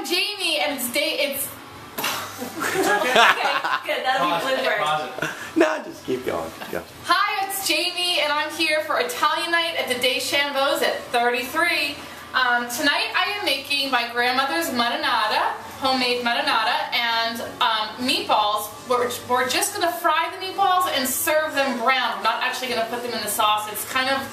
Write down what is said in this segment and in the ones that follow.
I'm Jamie, and it's day. It's Okay. okay. Good. That'll be Pause it, Bloomberg. no, just keep going. Go. Hi, it's Jamie, and I'm here for Italian night at the Deschambaults at 33. Um, tonight I am making my grandmother's marinara, homemade marinara, and um, meatballs. We're, we're just going to fry the meatballs and serve them brown. We're not actually going to put them in the sauce. It's kind of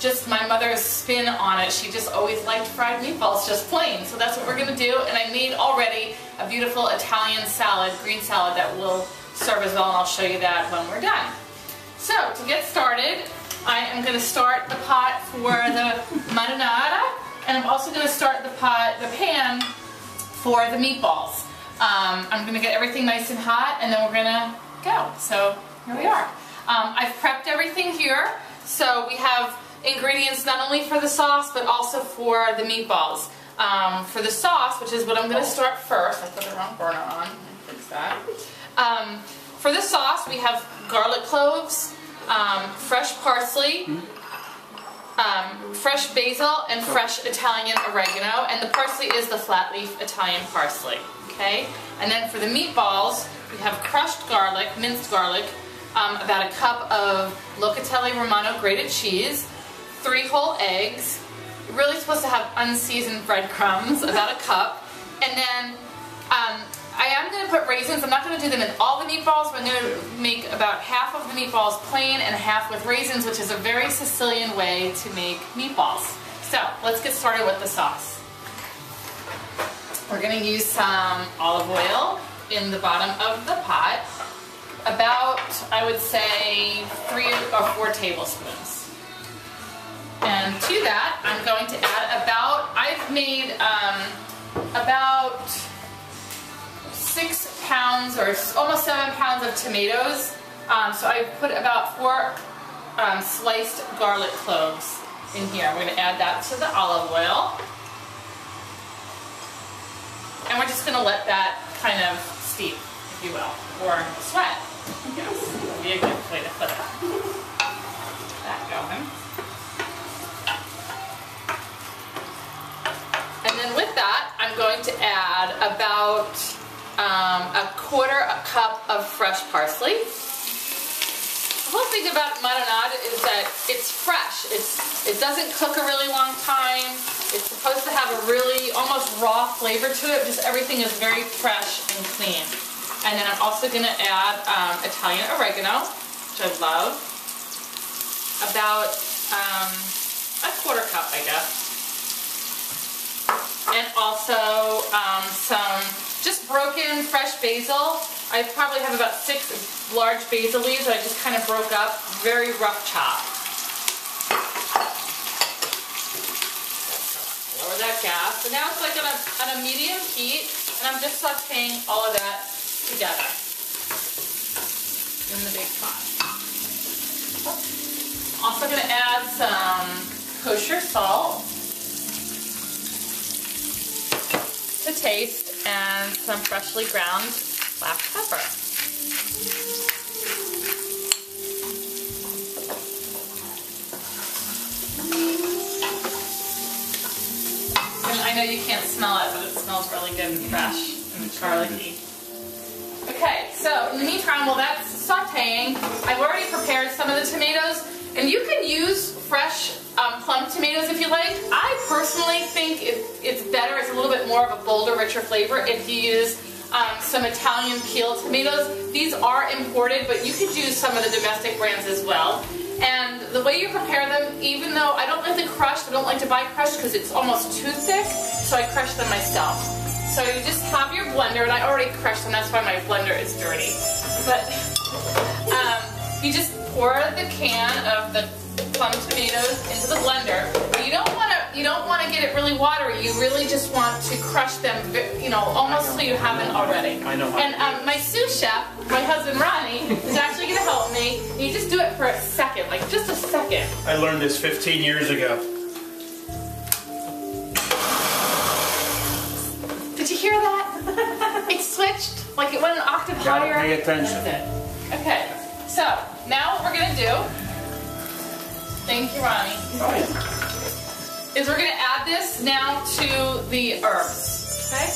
just my mother's spin on it. She just always liked fried meatballs, just plain. So that's what we're going to do, and I made already a beautiful Italian salad, green salad, that will serve as well, and I'll show you that when we're done. So, to get started, I am going to start the pot for the marinara, and I'm also going to start the pot, the pan for the meatballs. Um, I'm going to get everything nice and hot, and then we're going to go. So, here we are. Um, I've prepped everything here, so we have ingredients not only for the sauce, but also for the meatballs. Um, for the sauce, which is what I'm going to start first, I put the wrong burner on, fix that. Um, for the sauce, we have garlic cloves, um, fresh parsley, um, fresh basil, and fresh Italian oregano. And the parsley is the flat leaf Italian parsley. Okay? And then for the meatballs, we have crushed garlic, minced garlic, um, about a cup of Locatelli Romano grated cheese, three whole eggs. You're really supposed to have unseasoned breadcrumbs, about a cup. And then um, I am going to put raisins. I'm not going to do them in all the meatballs, but I'm going to make about half of the meatballs plain and half with raisins, which is a very Sicilian way to make meatballs. So let's get started with the sauce. We're going to use some olive oil in the bottom of the pot. About, I would say, three or four tablespoons. And to that, I'm going to add about, I've made um, about six pounds or almost seven pounds of tomatoes. Um, so I put about four um, sliced garlic cloves in here. We're going to add that to the olive oil. And we're just going to let that kind of steep, if you will, or sweat. Yes, would be a good way to put it. That going. And then with that, I'm going to add about um, a quarter a cup of fresh parsley. The whole thing about marinara is that it's fresh. It's it doesn't cook a really long time. It's supposed to have a really almost raw flavor to it. Just everything is very fresh and clean. And then I'm also going to add um, Italian oregano, which I love. About um, a quarter cup, I guess and also um, some just broken fresh basil. I probably have about six large basil leaves that I just kind of broke up, very rough chop. Lower that gas. So now it's like on a, on a medium heat, and I'm just sauteing all of that together in the big pot. Also going to add some kosher salt. to taste and some freshly ground black pepper. And I know you can't smell it, but it smells really good and fresh and garlicky. Okay, so in the meantime, while that's sauteing, I've already prepared some of the tomatoes, and you can use fresh um, plum tomatoes if you like. I personally think it, it's better, it's a little bit more of a bolder, richer flavor if you use um, some Italian peel tomatoes. These are imported, but you could use some of the domestic brands as well. And the way you prepare them, even though I don't like them crushed, I don't like to buy crushed because it's almost too thick, so I crush them myself. So you just have your blender, and I already crushed them, that's why my blender is dirty. But um, you just pour the can of the plum tomatoes into the blender. But you don't want to you don't want to get it really watery. You really just want to crush them, you know, almost so you haven't already. I know And um, my sous chef, my husband Ronnie, is actually going to help me. You just do it for a second, like just a second. I learned this 15 years ago. Did you hear that? it switched, like it went an octave Gotta higher. pay attention. Okay, so now what we're gonna do, Thank you, Ronnie. Right. Is we're gonna add this now to the herbs, okay?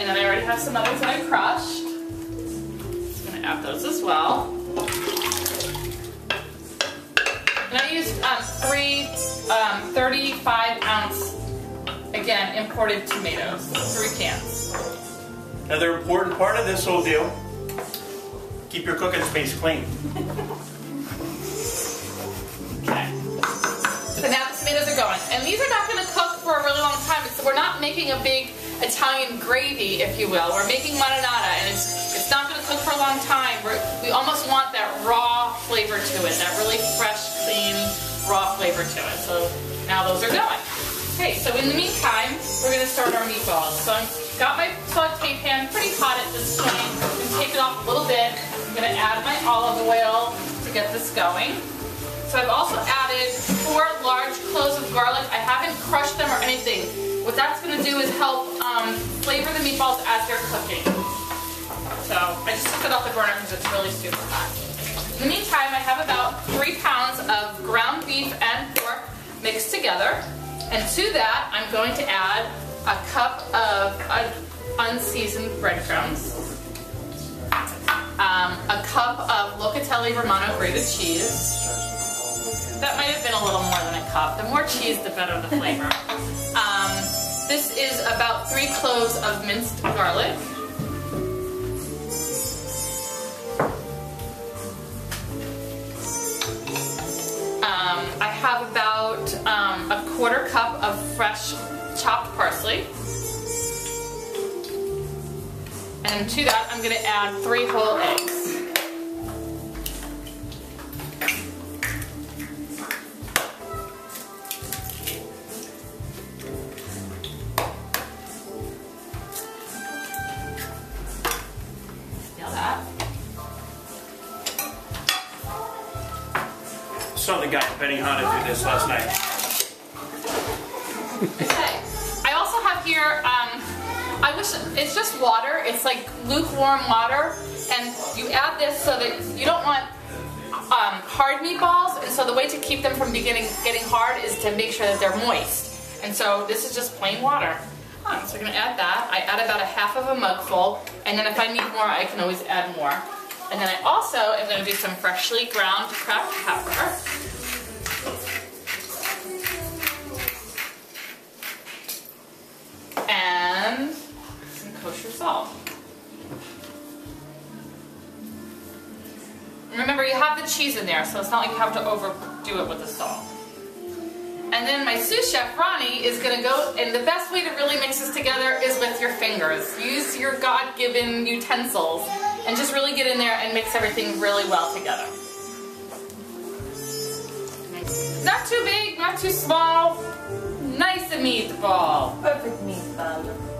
And then I already have some others that I crushed. I'm gonna add those as well. And I used um, three um, 35 ounce, again, imported tomatoes, three cans. Another important part of this whole deal keep your cooking space clean. Okay. So now the tomatoes are going. And these are not gonna cook for a really long time. We're not making a big Italian gravy, if you will. We're making marinara and it's it's not gonna cook for a long time. We're, we almost want that raw flavor to it, that really fresh, clean, raw flavor to it. So now those are going. Okay, so in the meantime, we're gonna start our meatballs. So I've got my saute pan pretty hot at this point. I'm gonna take it off a little bit. I'm gonna add my olive oil to get this going. So I've also added four large cloves of garlic. I haven't crushed them or anything. What that's gonna do is help um, flavor the meatballs as they're cooking. So I just took it off the burner because it's really super hot. In the meantime, I have about three pounds of ground beef and pork mixed together. And to that, I'm going to add a cup of uh, unseasoned breadcrumbs, um, a cup of Locatelli Romano grated cheese, that might have been a little more than a cup. The more cheese, the better the flavor. Um, this is about three cloves of minced garlic. Um, I have about um, a quarter cup of fresh chopped parsley. And to that, I'm going to add three whole eggs. Saw the guy at Benihana do this last night. Okay. I also have here, um, I wish, it's just water. It's like lukewarm water. And you add this so that you don't want um, hard meatballs. And so the way to keep them from beginning getting hard is to make sure that they're moist. And so this is just plain water. So I'm going to add that. I add about a half of a mugful. And then if I need more, I can always add more. And then I also am to do some freshly ground cracked pepper. Salt. Remember, you have the cheese in there, so it's not like you have to overdo it with the salt. And then my sous chef, Ronnie, is gonna go, and the best way to really mix this together is with your fingers. Use your God-given utensils and just really get in there and mix everything really well together. Not too big, not too small. Nice meatball. Perfect meatball.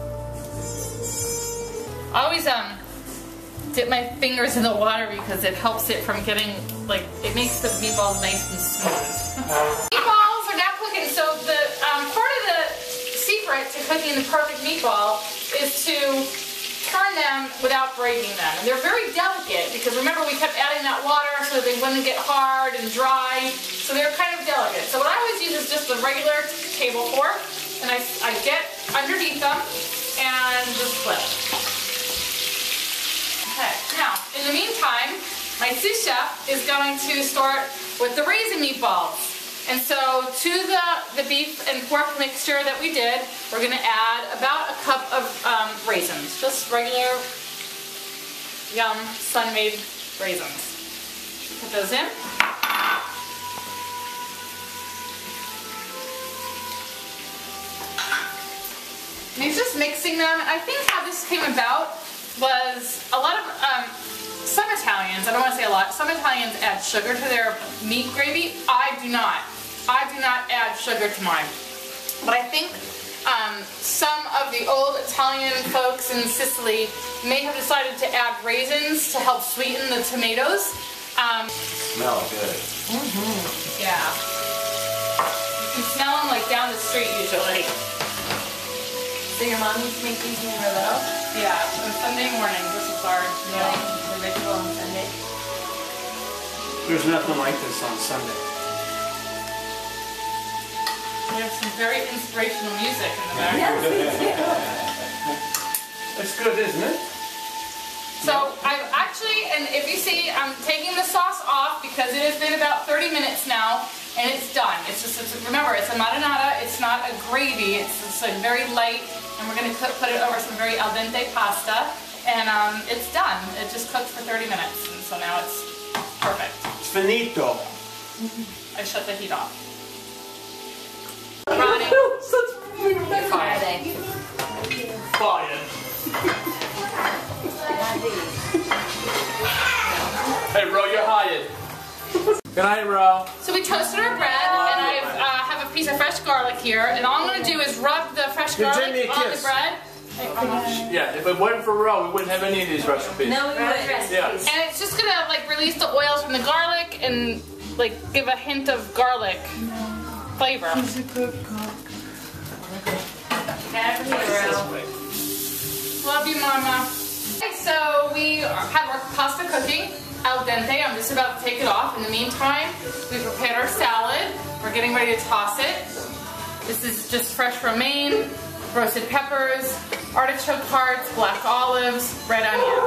I always um dip my fingers in the water because it helps it from getting like it makes the meatballs nice and smooth. meatballs are now cooking. So the um, part of the secret to cooking the perfect meatball is to turn them without breaking them. And they're very delicate because remember we kept adding that water so they wouldn't get hard and dry. So they're kind of delicate. So what I always use is just a regular table fork and I, I get underneath them and just flip. In the meantime, my sous chef is going to start with the raisin meatballs. And so to the, the beef and pork mixture that we did, we're gonna add about a cup of um, raisins, just regular, yum, Sun-Maid raisins. Put those in. And he's just mixing them. I think how this came about don't want to say a lot, some Italians add sugar to their meat gravy. I do not. I do not add sugar to mine. But I think um, some of the old Italian folks in Sicily may have decided to add raisins to help sweeten the tomatoes. Um, Smell good. Mm -hmm. yeah. You can smell them like down the street usually. So your mom used to make these when you were little? Yeah, on Sunday morning, this is our meal. Ritual on Sunday? There's nothing like this on Sunday. We have some very inspirational music in the back. Yes, we do. It's good, isn't it? So I've actually, and if you see, I'm taking the sauce off because it has been about 30 minutes now, and it's done. It's just, it's, remember, it's a marinara. It's not a gravy. It's just like very light, and we're gonna put it over some very al dente pasta, and um, it's done. It just cooked for 30 minutes, and so now it's perfect. It's finito. I shut the heat off. Ronnie, Are they? Fired. Hey, bro, you're hired. Good night, bro. so we toasted our bread, and I uh, have a piece of fresh garlic here, and all I'm gonna do is rub the fresh garlic Jamie a on the bread. Hey, almost. Yeah, if it wasn't for Ro, we wouldn't have any of these recipes. No, we wouldn't. Yeah. And it's just gonna like release the oils from the garlic and like give a hint of garlic flavor. Love you, Mama. Okay, so we have our pasta cooking al dente. I'm just about to take it off. In the meantime, we prepared our salad. We're getting ready to toss it. This is just fresh romaine, roasted peppers, artichoke hearts, black olives, red onion,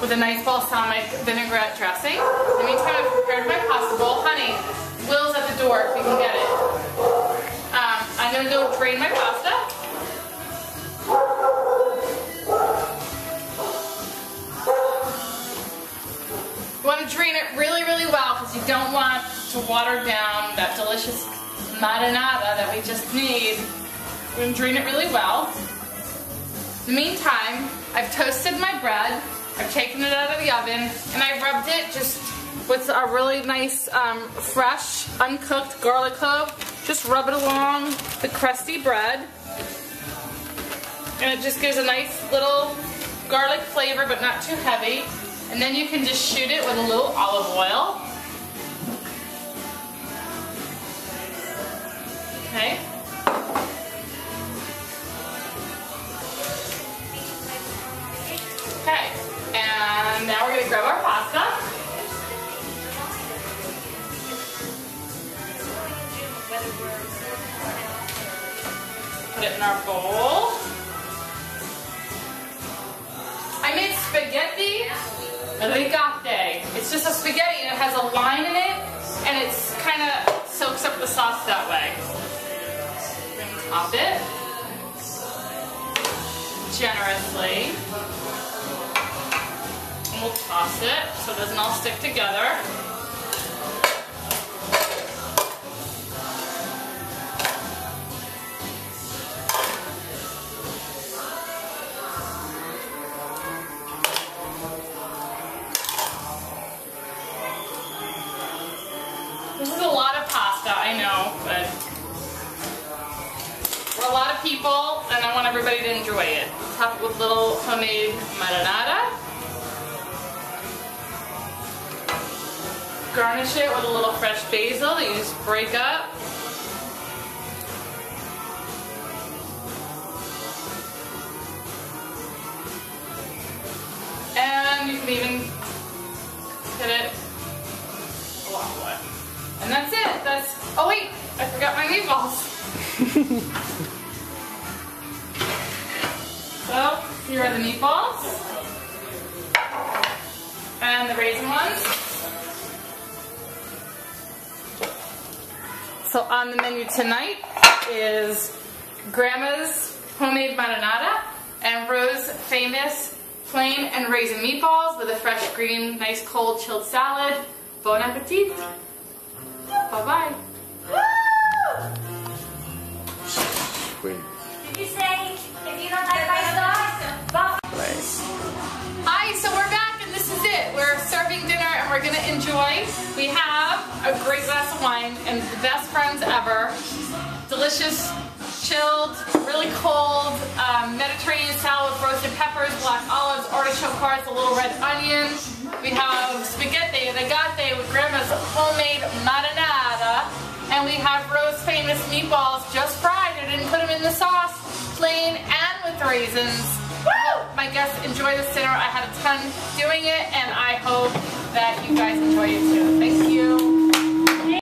with a nice balsamic vinaigrette dressing. In the meantime, I've prepared my pasta bowl. Honey, Will's at the door if you can get it. Um, I'm gonna go drain my pasta. You want to drain it really, really well because you don't want to water down that delicious marinara that we just made. We're going to drain it really well. In the meantime, I've toasted my bread, I've taken it out of the oven, and I rubbed it just with a really nice, um, fresh, uncooked garlic clove. Just rub it along the crusty bread. And it just gives a nice little garlic flavor, but not too heavy. And then you can just shoot it with a little olive oil. Okay. Okay. And now we're gonna grab our pasta. Put it in our bowl. I made spaghetti rigate. It's just a spaghetti and it has a line in it and it's kind of soaks up the sauce that way. Top it generously. We'll toss it so it doesn't all stick together. This is a lot of pasta, I know, but we're a lot of people and I want everybody to enjoy it. Top it with little homemade marinara. Garnish it with a little fresh basil that you just break up. And you can even hit it a lot. And that's it. That's, oh wait, I forgot my meatballs. so, here are the meatballs. And the raisin ones. So on the menu tonight is Grandma's homemade marinara and Rose's famous plain and raisin meatballs with a fresh green, nice cold chilled salad. Bon appetit! Bye-bye. Queen. Did you say if you don't like my sauce, and we're gonna enjoy. We have a great glass of wine and the best friends ever. Delicious, chilled, really cold um, Mediterranean salad with roasted peppers, black olives, artichoke hearts, a little red onion. We have spaghetti rigate with grandma's homemade marinara. And we have Rose famous meatballs just fried. I didn't put them in the sauce, plain and with raisins. My guests enjoy this dinner. I had a ton doing it, and I hope that you guys enjoy it too. Thank you.